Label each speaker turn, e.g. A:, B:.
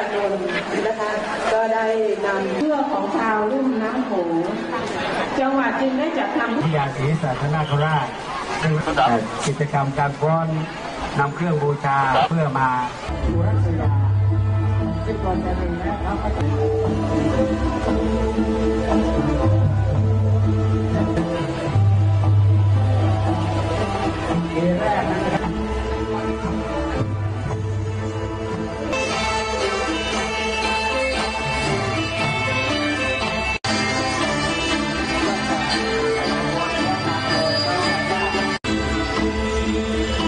A: านนนะคะ ก็ได้นำเพื่อของชาวลุ่มน้ำโขงจังหวัดจึงได้จัดทำ
B: ที่ยาศรีสาธนาคราชกิจกรรมการฟ้อนนำเครื่องบูชาเพื่อมาบูรณาซึ่งก
C: ่อนจะถึงนะครับแรกนะ